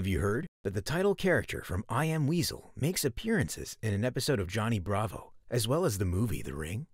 Have you heard that the title character from I Am Weasel makes appearances in an episode of Johnny Bravo, as well as the movie The Ring?